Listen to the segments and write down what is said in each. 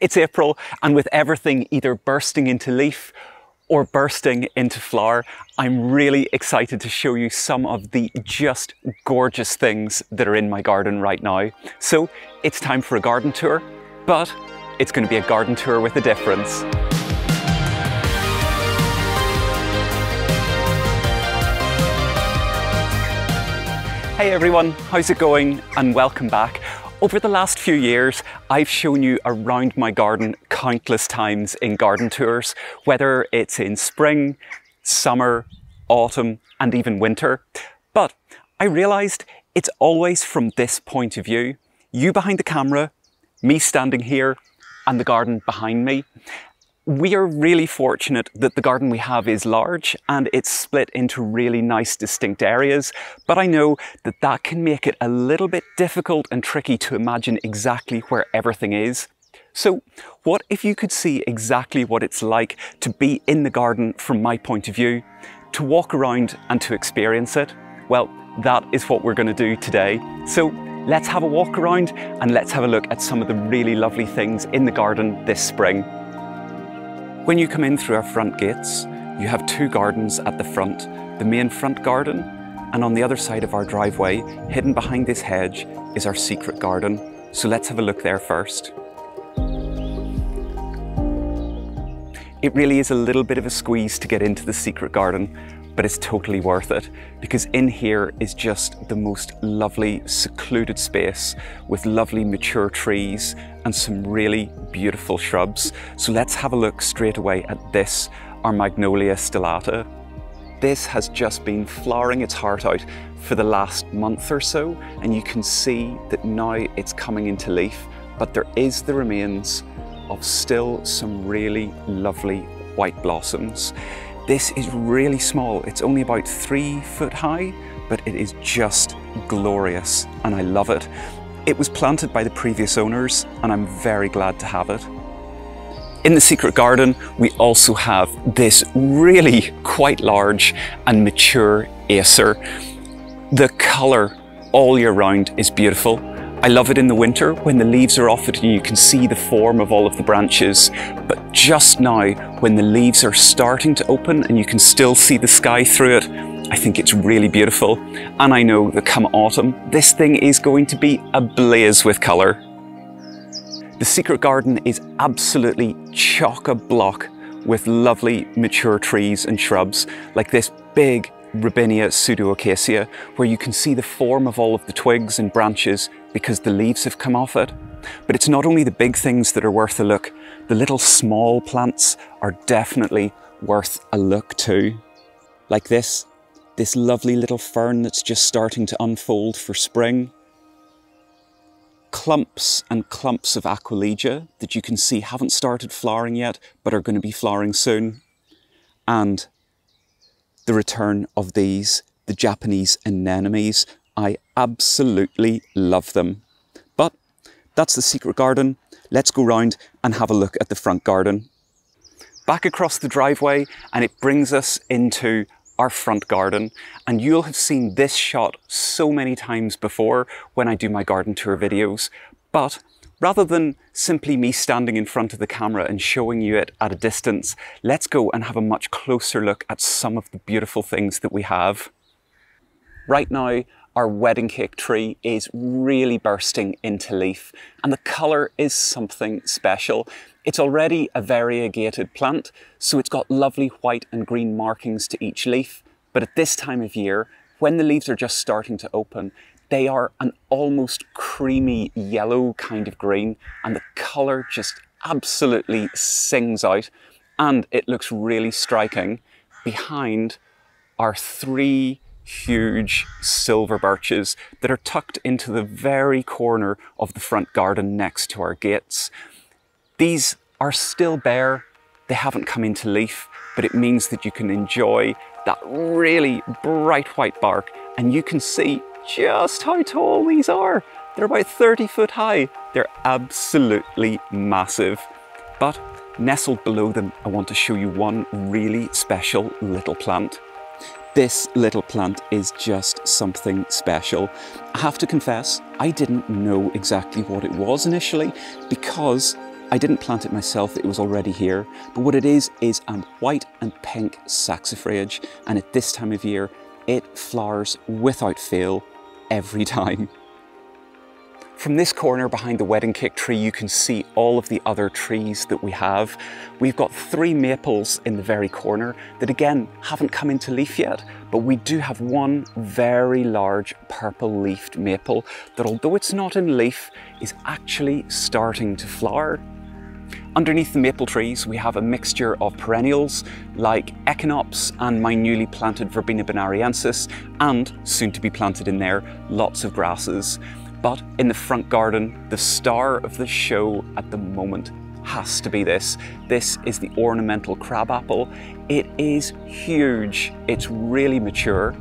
It's April, and with everything either bursting into leaf or bursting into flower, I'm really excited to show you some of the just gorgeous things that are in my garden right now. So it's time for a garden tour, but it's going to be a garden tour with a difference. Hey everyone, how's it going? And welcome back. Over the last few years, I've shown you around my garden countless times in garden tours, whether it's in spring, summer, autumn, and even winter. But I realized it's always from this point of view. You behind the camera, me standing here, and the garden behind me. We are really fortunate that the garden we have is large and it's split into really nice distinct areas, but I know that that can make it a little bit difficult and tricky to imagine exactly where everything is. So what if you could see exactly what it's like to be in the garden from my point of view, to walk around and to experience it? Well, that is what we're going to do today. So let's have a walk around and let's have a look at some of the really lovely things in the garden this spring. When you come in through our front gates, you have two gardens at the front, the main front garden, and on the other side of our driveway, hidden behind this hedge, is our secret garden. So let's have a look there first. It really is a little bit of a squeeze to get into the secret garden, but it's totally worth it because in here is just the most lovely secluded space with lovely mature trees and some really beautiful shrubs. So let's have a look straight away at this, our Magnolia stellata. This has just been flowering its heart out for the last month or so and you can see that now it's coming into leaf but there is the remains of still some really lovely white blossoms. This is really small. It's only about three foot high, but it is just glorious and I love it. It was planted by the previous owners and I'm very glad to have it. In the secret garden, we also have this really quite large and mature Acer. The colour all year round is beautiful I love it in the winter when the leaves are off it and you can see the form of all of the branches. But just now, when the leaves are starting to open and you can still see the sky through it, I think it's really beautiful. And I know that come autumn, this thing is going to be ablaze with colour. The secret garden is absolutely chock-a-block with lovely mature trees and shrubs like this big Robinia pseudoacacia, where you can see the form of all of the twigs and branches because the leaves have come off it. But it's not only the big things that are worth a look, the little small plants are definitely worth a look too. Like this, this lovely little fern that's just starting to unfold for spring. Clumps and clumps of aquilegia that you can see haven't started flowering yet, but are going to be flowering soon. And the return of these, the Japanese anemones. I absolutely love them. But that's the secret garden. Let's go round and have a look at the front garden. Back across the driveway and it brings us into our front garden and you'll have seen this shot so many times before when I do my garden tour videos but Rather than simply me standing in front of the camera and showing you it at a distance, let's go and have a much closer look at some of the beautiful things that we have. Right now, our wedding cake tree is really bursting into leaf and the colour is something special. It's already a variegated plant, so it's got lovely white and green markings to each leaf, but at this time of year, when the leaves are just starting to open, they are an almost creamy yellow kind of green and the colour just absolutely sings out and it looks really striking. Behind are three huge silver birches that are tucked into the very corner of the front garden next to our gates. These are still bare, they haven't come into leaf, but it means that you can enjoy that really bright white bark and you can see just how tall these are. They're about 30 foot high. They're absolutely massive. But nestled below them, I want to show you one really special little plant. This little plant is just something special. I have to confess, I didn't know exactly what it was initially because I didn't plant it myself, it was already here, but what it is is a white and pink saxifrage, and at this time of year, it flowers without fail every time. From this corner behind the wedding cake tree, you can see all of the other trees that we have. We've got three maples in the very corner that again haven't come into leaf yet, but we do have one very large purple leafed maple that although it's not in leaf, is actually starting to flower. Underneath the maple trees, we have a mixture of perennials like Echinops and my newly planted Verbena bonariensis, and soon to be planted in there, lots of grasses. But in the front garden, the star of the show at the moment has to be this. This is the ornamental crabapple. It is huge, it's really mature,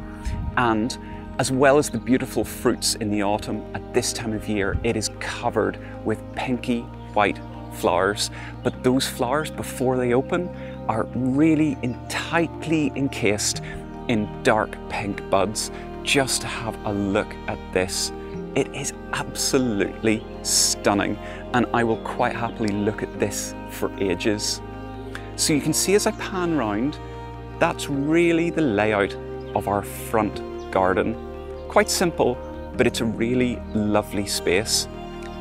and as well as the beautiful fruits in the autumn, at this time of year, it is covered with pinky white flowers. But those flowers, before they open, are really in tightly encased in dark pink buds. Just to have a look at this it is absolutely stunning and I will quite happily look at this for ages. So you can see as I pan round, that's really the layout of our front garden. Quite simple, but it's a really lovely space.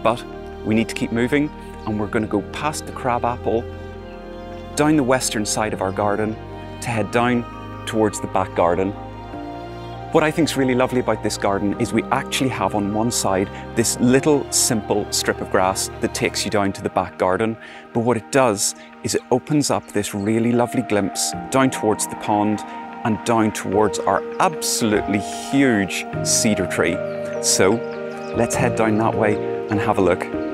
But we need to keep moving and we're going to go past the crabapple, down the western side of our garden to head down towards the back garden what I think is really lovely about this garden is we actually have on one side this little simple strip of grass that takes you down to the back garden. But what it does is it opens up this really lovely glimpse down towards the pond and down towards our absolutely huge cedar tree. So let's head down that way and have a look.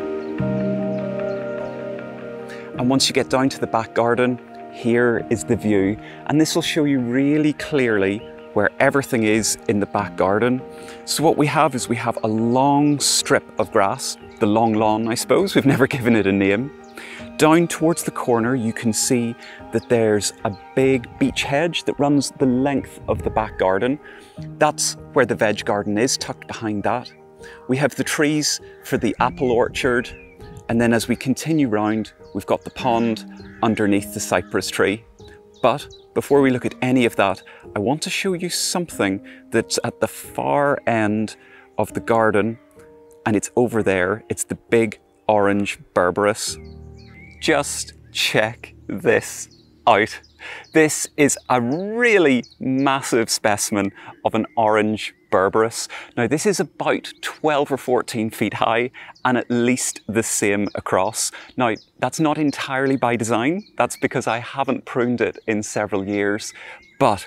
And once you get down to the back garden, here is the view. And this will show you really clearly where everything is in the back garden. So what we have is we have a long strip of grass, the long lawn I suppose, we've never given it a name. Down towards the corner you can see that there's a big beech hedge that runs the length of the back garden. That's where the veg garden is, tucked behind that. We have the trees for the apple orchard and then as we continue round we've got the pond underneath the cypress tree. But before we look at any of that, I want to show you something that's at the far end of the garden and it's over there. It's the big orange Berberis. Just check this out. This is a really massive specimen of an orange Now this is about 12 or 14 feet high and at least the same across. Now that's not entirely by design, that's because I haven't pruned it in several years, but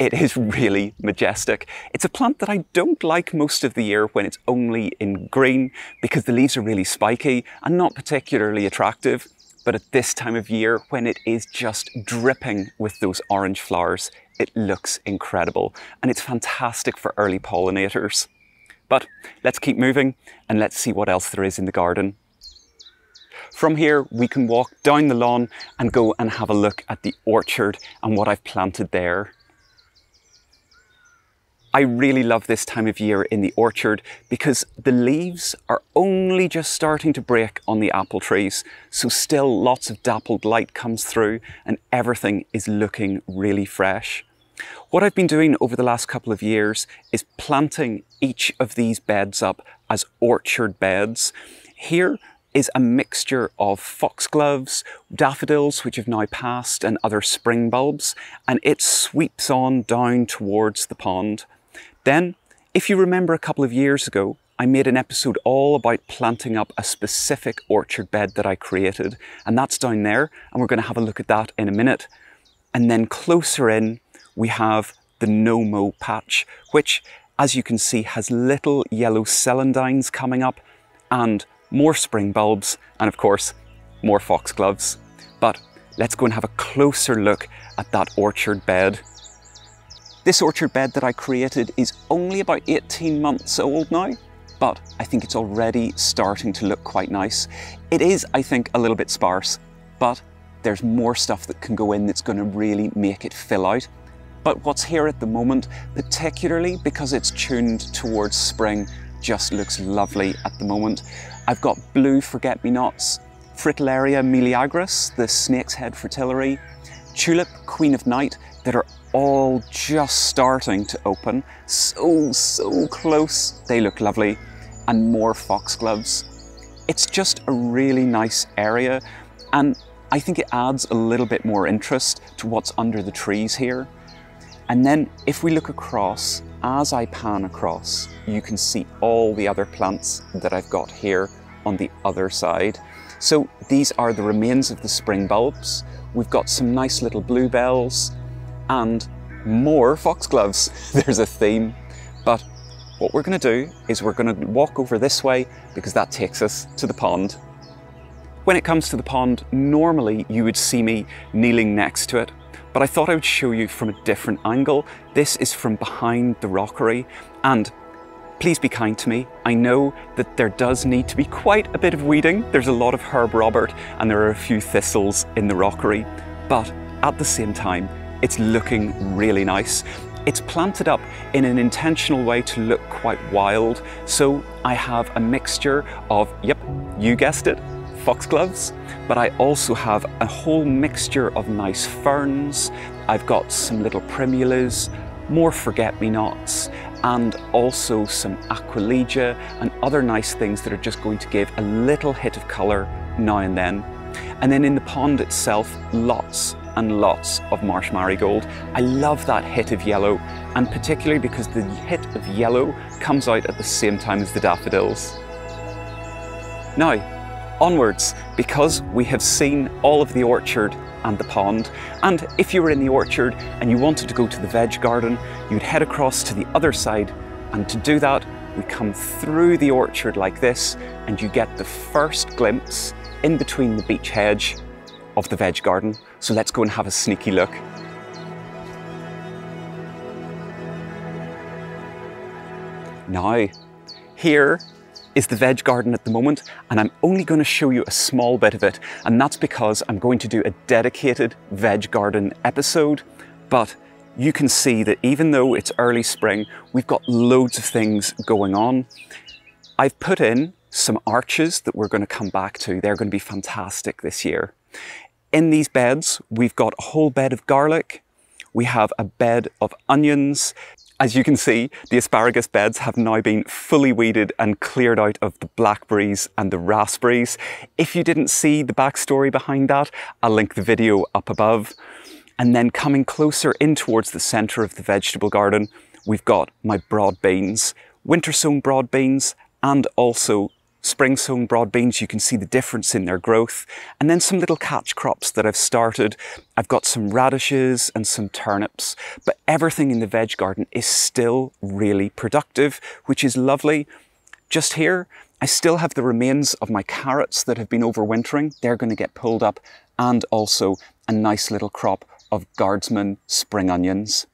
it is really majestic. It's a plant that I don't like most of the year when it's only in green because the leaves are really spiky and not particularly attractive. But at this time of year, when it is just dripping with those orange flowers, it looks incredible and it's fantastic for early pollinators. But let's keep moving and let's see what else there is in the garden. From here, we can walk down the lawn and go and have a look at the orchard and what I've planted there. I really love this time of year in the orchard because the leaves are only just starting to break on the apple trees. So still lots of dappled light comes through and everything is looking really fresh. What I've been doing over the last couple of years is planting each of these beds up as orchard beds. Here is a mixture of foxgloves, daffodils, which have now passed, and other spring bulbs, and it sweeps on down towards the pond. Then, if you remember a couple of years ago, I made an episode all about planting up a specific orchard bed that I created, and that's down there, and we're going to have a look at that in a minute. And then closer in, we have the No-Mow patch, which, as you can see, has little yellow celandines coming up, and more spring bulbs, and of course, more foxgloves. But let's go and have a closer look at that orchard bed. This orchard bed that I created is only about 18 months old now, but I think it's already starting to look quite nice. It is, I think, a little bit sparse, but there's more stuff that can go in that's going to really make it fill out. But what's here at the moment, particularly because it's tuned towards spring, just looks lovely at the moment. I've got blue forget-me-nots, Fritillaria meleagris, the snake's head fritillary, Tulip, Queen of Night, that are all just starting to open. So, so close. They look lovely. And more foxgloves. It's just a really nice area and I think it adds a little bit more interest to what's under the trees here. And then if we look across, as I pan across, you can see all the other plants that I've got here on the other side. So these are the remains of the spring bulbs. We've got some nice little bluebells and more foxgloves. There's a theme. But what we're going to do is we're going to walk over this way because that takes us to the pond. When it comes to the pond, normally you would see me kneeling next to it, but I thought I would show you from a different angle. This is from behind the rockery, and please be kind to me. I know that there does need to be quite a bit of weeding. There's a lot of herb robert, and there are a few thistles in the rockery, but at the same time, it's looking really nice. It's planted up in an intentional way to look quite wild. So I have a mixture of, yep, you guessed it, foxgloves, but I also have a whole mixture of nice ferns. I've got some little primulas, more forget-me-nots, and also some aquilegia and other nice things that are just going to give a little hit of colour now and then. And then in the pond itself, lots and lots of marsh marigold. I love that hit of yellow, and particularly because the hit of yellow comes out at the same time as the daffodils. Now, onwards, because we have seen all of the orchard and the pond, and if you were in the orchard and you wanted to go to the veg garden, you'd head across to the other side, and to do that, we come through the orchard like this, and you get the first glimpse in between the beech hedge of the veg garden. So let's go and have a sneaky look. Now, here is the veg garden at the moment, and I'm only going to show you a small bit of it, and that's because I'm going to do a dedicated veg garden episode, but you can see that even though it's early spring, we've got loads of things going on. I've put in some arches that we're going to come back to. They're going to be fantastic this year. In these beds, we've got a whole bed of garlic, we have a bed of onions. As you can see, the asparagus beds have now been fully weeded and cleared out of the blackberries and the raspberries. If you didn't see the backstory behind that, I'll link the video up above. And then coming closer in towards the centre of the vegetable garden, we've got my broad beans, winter sown broad beans, and also spring sown broad beans, you can see the difference in their growth. And then some little catch crops that I've started. I've got some radishes and some turnips, but everything in the veg garden is still really productive, which is lovely. Just here, I still have the remains of my carrots that have been overwintering. They're going to get pulled up and also a nice little crop of guardsman spring onions.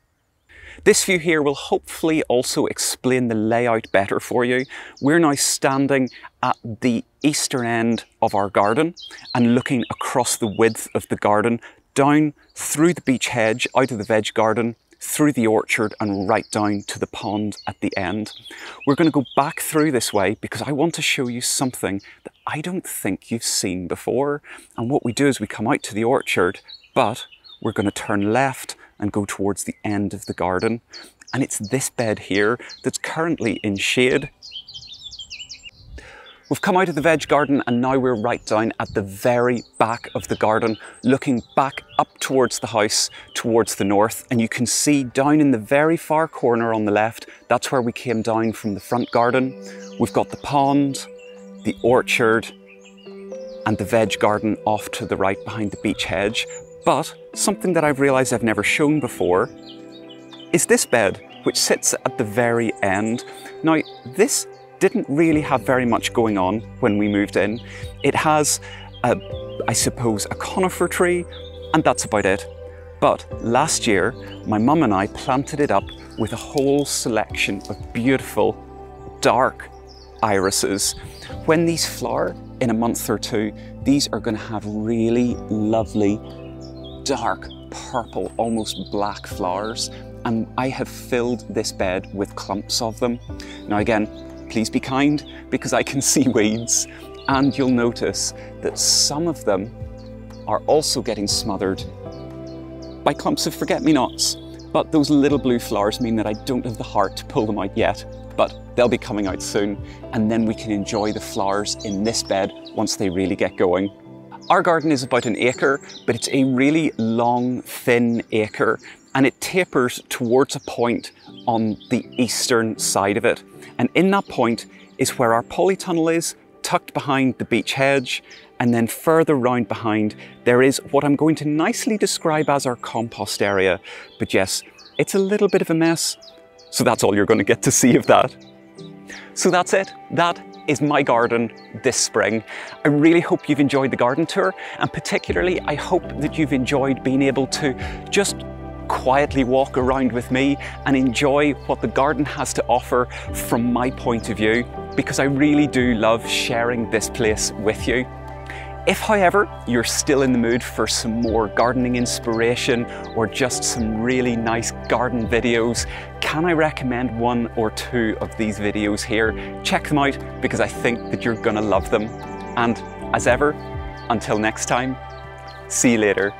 This view here will hopefully also explain the layout better for you. We're now standing at the eastern end of our garden and looking across the width of the garden, down through the beech hedge, out of the veg garden, through the orchard and right down to the pond at the end. We're going to go back through this way because I want to show you something that I don't think you've seen before. And what we do is we come out to the orchard, but we're going to turn left and go towards the end of the garden. And it's this bed here that's currently in shade. We've come out of the veg garden and now we're right down at the very back of the garden, looking back up towards the house, towards the north. And you can see down in the very far corner on the left, that's where we came down from the front garden. We've got the pond, the orchard, and the veg garden off to the right behind the beech hedge. But something that I've realised I've never shown before is this bed, which sits at the very end. Now, this didn't really have very much going on when we moved in. It has, a, I suppose, a conifer tree, and that's about it. But last year, my mum and I planted it up with a whole selection of beautiful, dark irises. When these flower in a month or two, these are going to have really lovely dark purple, almost black flowers, and I have filled this bed with clumps of them. Now again, please be kind because I can see weeds. And you'll notice that some of them are also getting smothered by clumps of forget-me-nots. But those little blue flowers mean that I don't have the heart to pull them out yet, but they'll be coming out soon, and then we can enjoy the flowers in this bed once they really get going. Our garden is about an acre, but it's a really long, thin acre, and it tapers towards a point on the eastern side of it. And in that point is where our polytunnel is, tucked behind the beech hedge, and then further round behind, there is what I'm going to nicely describe as our compost area. But yes, it's a little bit of a mess, so that's all you're going to get to see of that. So that's it. That is my garden this spring. I really hope you've enjoyed the garden tour and particularly I hope that you've enjoyed being able to just quietly walk around with me and enjoy what the garden has to offer from my point of view because I really do love sharing this place with you. If, however, you're still in the mood for some more gardening inspiration or just some really nice garden videos, can I recommend one or two of these videos here? Check them out because I think that you're gonna love them. And as ever, until next time, see you later.